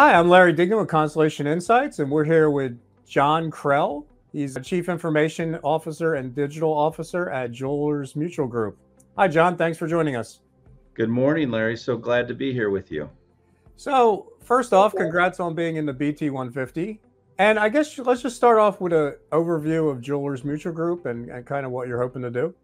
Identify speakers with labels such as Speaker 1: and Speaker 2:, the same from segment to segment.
Speaker 1: Hi, I'm Larry Dignan with Constellation Insights, and we're here with John Kreul. He's a Chief Information Officer and Digital Officer at Jewelers Mutual Group. Hi, John. Thanks for joining us.
Speaker 2: Good morning, Larry. So glad to be here with you.
Speaker 1: So, first off, congrats on being in the BT 150. And I guess let's just start off with an overview of Jewelers Mutual Group and, and kind of what you're hoping to do.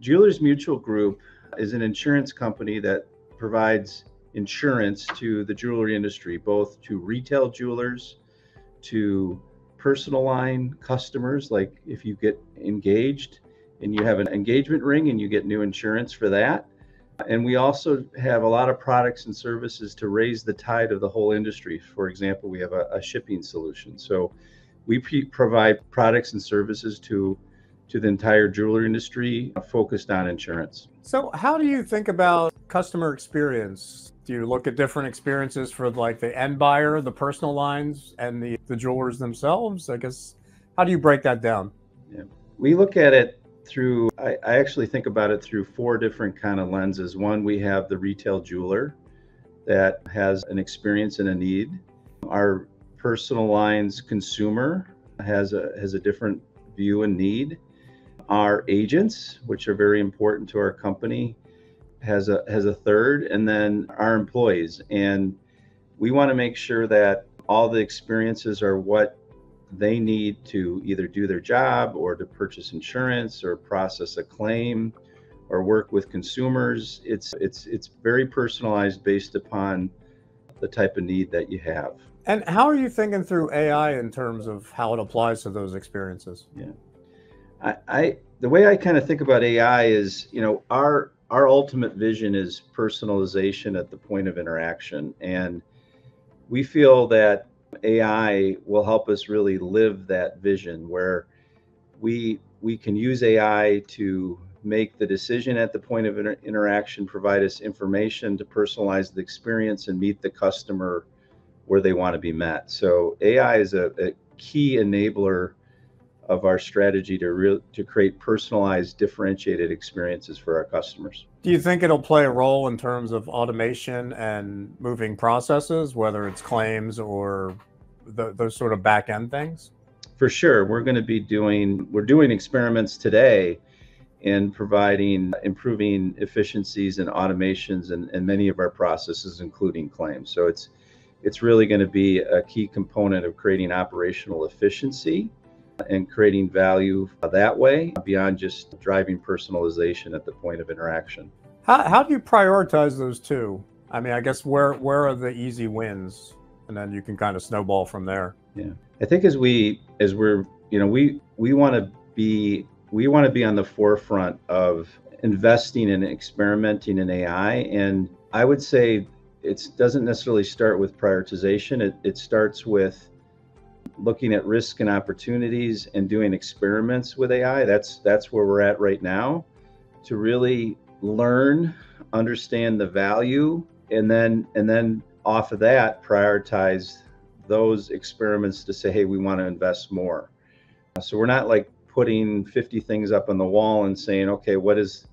Speaker 2: Jewelers Mutual Group is an insurance company that provides insurance to the jewelry industry, both to retail jewelers, to personal line customers. Like if you get engaged and you have an engagement ring and you get new insurance for that. And we also have a lot of products and services to raise the tide of the whole industry. For example, we have a, a shipping solution. So we provide products and services to to the entire jewelry industry focused on insurance.
Speaker 1: So, how do you think about customer experience? Do you look at different experiences for like the end buyer, the personal lines, and the, the jewelers themselves? I guess, how do you break that down?
Speaker 2: Yeah. We look at it through, I, I actually think about it through four different kind of lenses. One, we have the retail jeweler that has an experience and a need. Our personal lines consumer has a has a different view and need our agents, which are very important to our company, has a has a third, and then our employees. And we want to make sure that all the experiences are what they need to either do their job or to purchase insurance or process a claim or work with consumers. It's it's it's very personalized based upon the type of need that you have.
Speaker 1: And how are you thinking through AI in terms of how it applies to those experiences?
Speaker 2: Yeah. I, I the way I kind of think about AI is, you know, our our ultimate vision is personalization at the point of interaction, and we feel that AI will help us really live that vision where we we can use AI to make the decision at the point of inter- interaction, provide us information to personalize the experience and meet the customer where they want to be met. So AI is a, a key enabler of our strategy to re- to create personalized, differentiated experiences for our customers.
Speaker 1: Do you think it'll play a role in terms of automation and moving processes, whether it's claims or the, those sort of back end things?
Speaker 2: For sure, we're going to be doing we're doing experiments today in providing improving efficiencies and automations and, and many of our processes, including claims. So it's it's really going to be a key component of creating operational efficiency and creating value that way beyond just driving personalization at the point of interaction.
Speaker 1: How, how do you prioritize those two? I mean, I guess where where are the easy wins, and then you can kind of snowball from there.
Speaker 2: Yeah, I think as we as we're you know we we want to be we want to be on the forefront of investing and experimenting in AI, and I would say it doesn't necessarily start with prioritization. It it starts with looking at risk and opportunities and doing experiments with AI. That's that's where we're at right now to really learn, understand the value and then and then off of that prioritize those experiments to say hey, we want to invest more. So we're not like putting 50 things up on the wall and saying okay, what is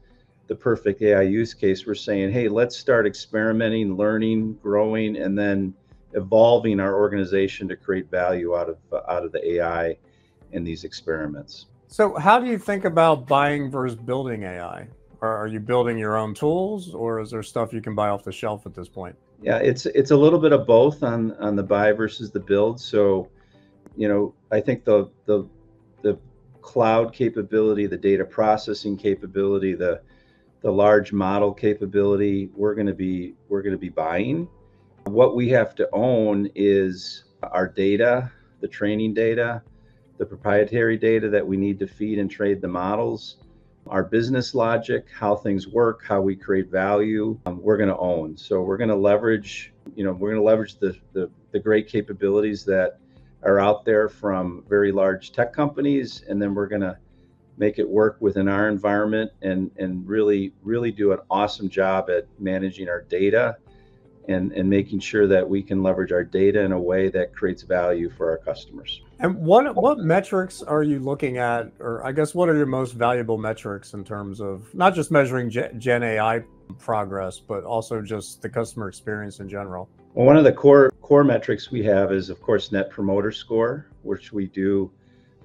Speaker 2: the perfect AI use case? We're saying hey, let's start experimenting, learning, growing and then evolving our organization to create value out of out of the AI in these experiments.
Speaker 1: So, how do you think about buying versus building AI? Are you building your own tools, or is there stuff you can buy off the shelf at this point?
Speaker 2: Yeah, it's it's a little bit of both on on the buy versus the build. So, you know, I think the the the cloud capability, the data processing capability, the the large model capability, we're going to be we're going to be buying what we have to own is our data, the training data, the proprietary data that we need to feed and trade the models, our business logic, how things work, how we create value, um, we're going to own. So we're going to leverage, you know, we're going to leverage the, the, the great capabilities that are out there from very large tech companies, and then we're going to make it work within our environment and and really really do an awesome job at managing our data and, and making sure that we can leverage our data in a way that creates value for our customers.
Speaker 1: And what what metrics are you looking at, or I guess what are your most valuable metrics in terms of not just measuring Gen AI progress, but also just the customer experience in general?
Speaker 2: Well, one of the core core metrics we have is, of course, Net Promoter Score, which we do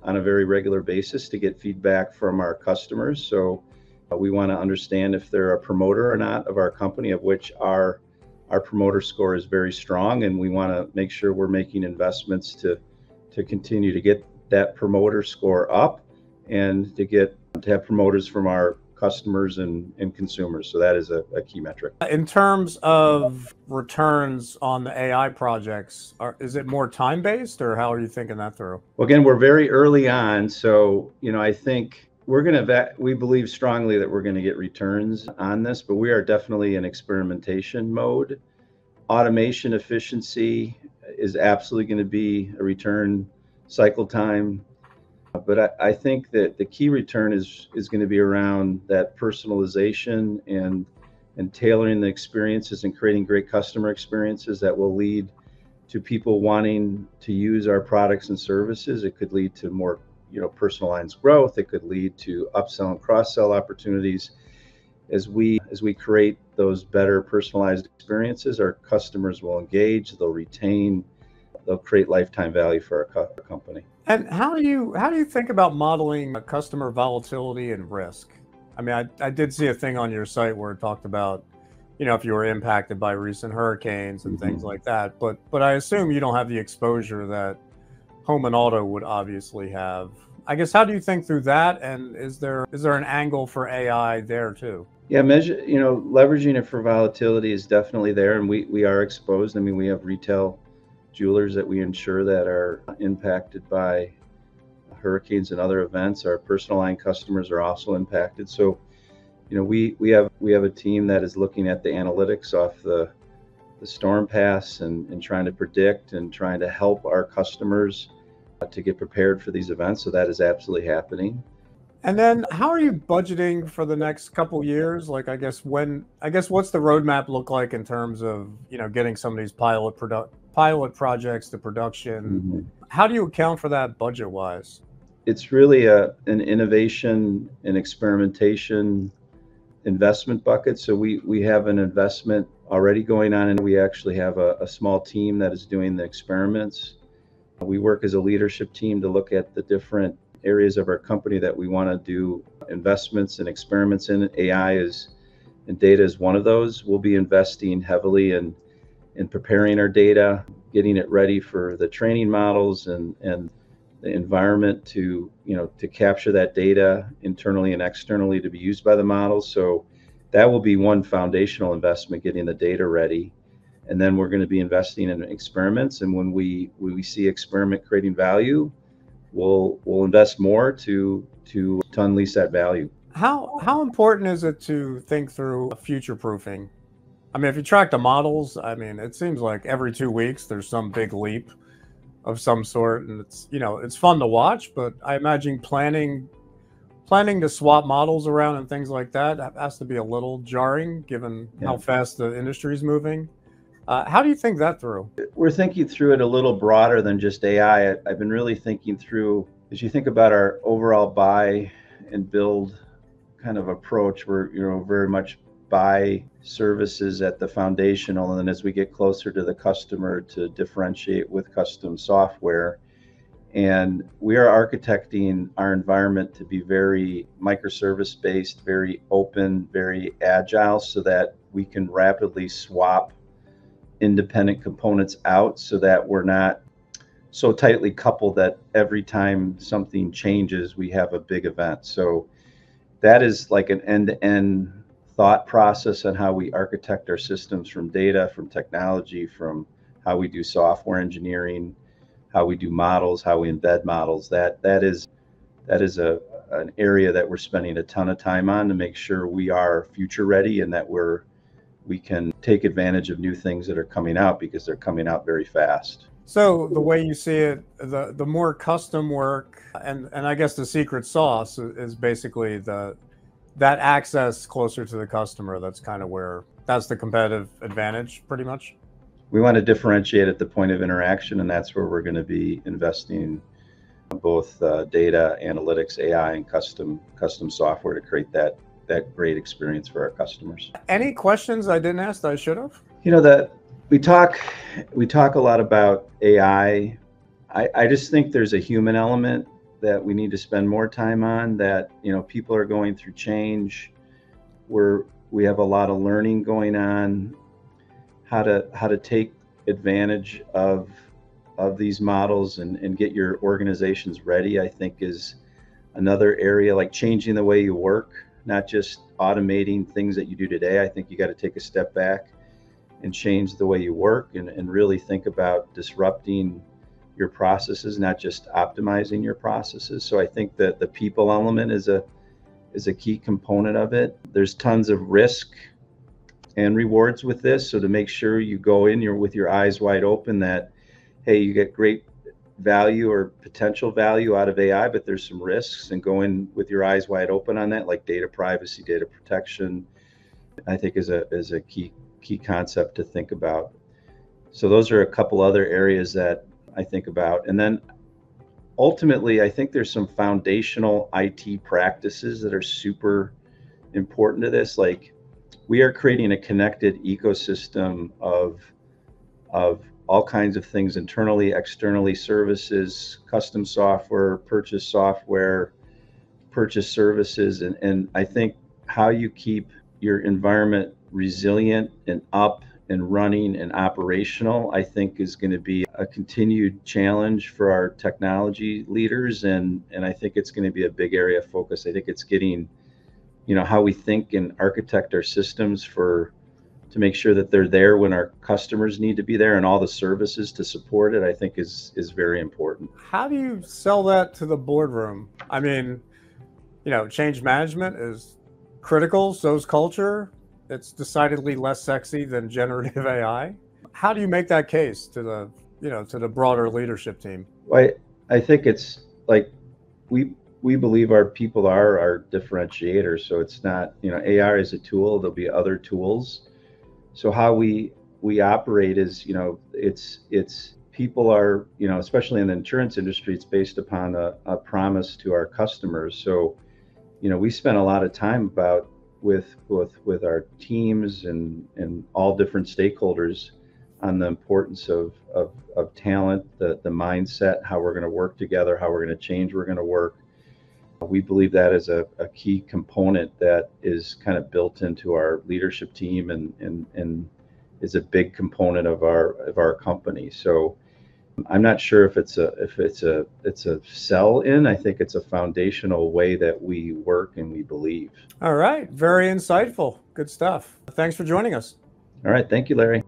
Speaker 2: on a very regular basis to get feedback from our customers. So uh, we want to understand if they're a promoter or not of our company, of which our our promoter score is very strong, and we want to make sure we're making investments to to continue to get that promoter score up and to get to have promoters from our customers and, and consumers. So that is a, a key metric.
Speaker 1: In terms of returns on the AI projects, are, is it more time based or how are you thinking that through?
Speaker 2: Well, again, we're very early on. So, you know, I think we're going to, we believe strongly that we're going to get returns on this, but we are definitely in experimentation mode. Automation efficiency is absolutely going to be a return cycle time but I, I, think that the key return is is going to be around that personalization and and tailoring the experiences and creating great customer experiences that will lead to people wanting to use our products and services. It could lead to more, you know, personalized growth. It could lead to upsell and cross-sell opportunities. As we as we create those better personalized experiences, our customers will engage, they'll retain, they'll create lifetime value for our, co- our company.
Speaker 1: And how do you how do you think about modeling customer volatility and risk? I mean, I, I did see a thing on your site where it talked about, you know, if you were impacted by recent hurricanes and mm-hmm. things like that. But but I assume you don't have the exposure that home and auto would obviously have. I guess how do you think through that? And is there is there an angle for AI there too?
Speaker 2: Yeah, measure you know leveraging it for volatility is definitely there, and we we are exposed. I mean, we have retail jewelers that we insure that are impacted by hurricanes and other events. Our personal line customers are also impacted. So, you know, we we have we have a team that is looking at the analytics off the the storm paths and, and trying to predict and trying to help our customers to get prepared for these events. So that is absolutely happening.
Speaker 1: And then how are you budgeting for the next couple years? Like I guess when I guess what's the roadmap look like in terms of, you know, getting some of these pilot product pilot projects to production. Mm-hmm. How do you account for that budget wise?
Speaker 2: It's really a an innovation and experimentation investment bucket. So we we have an investment already going on, and we actually have a, a small team that is doing the experiments. We work as a leadership team to look at the different areas of our company that we want to do investments and experiments in. AI is and data is one of those. We'll be investing heavily in in preparing our data, getting it ready for the training models and, and the environment to, you know, to capture that data internally and externally to be used by the models. So that will be one foundational investment, getting the data ready. And then we're going to be investing in experiments. And when we when we see experiment creating value, we'll we'll invest more to to to unleash that value.
Speaker 1: How how important is it to think through future proofing I mean, if you track the models, I mean, it seems like every two weeks there's some big leap of some sort, and it's you know it's fun to watch. But I imagine planning planning to swap models around and things like that has to be a little jarring given yeah. how fast the industry is moving. Uh, how do you think that through?
Speaker 2: We're thinking through it a little broader than just AI. I've been really thinking through as you think about our overall buy and build kind of approach. We're you know very much buy services at the foundational, and then as we get closer to the customer, to differentiate with custom software. And we are architecting our environment to be very microservice based, very open, very agile, so that we can rapidly swap independent components out so that we're not so tightly coupled that every time something changes, we have a big event. So that is like an end to end thought process on how we architect our systems from data, from technology, from how we do software engineering, how we do models, how we embed models. That that is that is a an area that we're spending a ton of time on to make sure we are future ready and that we're we can take advantage of new things that are coming out because they're coming out very fast.
Speaker 1: So the way you see it, the the more custom work and and I guess the secret sauce is basically the that access closer to the customer that's kind of where that's the competitive advantage pretty much
Speaker 2: we want to differentiate at the point of interaction and that's where we're going to be investing both uh, data analytics ai and custom custom software to create that that great experience for our customers
Speaker 1: any questions i didn't ask that i should have
Speaker 2: you know that we talk we talk a lot about AI. I, I just think there's a human element that we need to spend more time on. That you know people are going through change. We're we have a lot of learning going on. How to how to take advantage of of these models and, and get your organizations ready, I think is another area like changing the way you work, not just automating things that you do today. I think you got to take a step back and change the way you work and, and really think about disrupting your processes, not just optimizing your processes. So I think that the people element is a is a key component of it. There's tons of risk and rewards with this. So to make sure you go in you're with your eyes wide open that hey, you get great value or potential value out of AI, but there's some risks and go in with your eyes wide open on that, like data privacy, data protection, I think is a is a key key concept to think about. So those are a couple other areas that I think about. And then ultimately, I think there's some foundational IT practices that are super important to this. Like we are creating a connected ecosystem of of all kinds of things internally, externally, services, custom software, purchase software, purchase services. And, and I think how you keep your environment resilient and up and running and operational, I think is going to be a continued challenge for our technology leaders. And, and I think it's going to be a big area of focus. I think it's getting, you know, how we think and architect our systems for to make sure that they're there when our customers need to be there and all the services to support it, I think is is very important.
Speaker 1: How do you sell that to the boardroom? I mean, you know, change management is critical, so's culture. It's decidedly less sexy than generative AI. How do you make that case to the, you know, to the broader leadership team?
Speaker 2: I I think it's like we we believe our people are our differentiators. So it's not, you know, AI is a tool. There'll be other tools so how we we operate is you know it's it's people are you know especially in the insurance industry it's based upon a, a promise to our customers. So you know we spend a lot of time about with with with our teams and and all different stakeholders on the importance of of, of talent the the mindset how we're going to work together how we're going to change we're going to work we believe that is a, a key component that is kind of built into our leadership team and, and, and is a big component of our of our company. So I'm not sure if it's a if it's a it's a sell in. I think it's a foundational way that we work and we believe.
Speaker 1: All right, very insightful. Good stuff. Thanks for joining us.
Speaker 2: All right, thank you, Larry.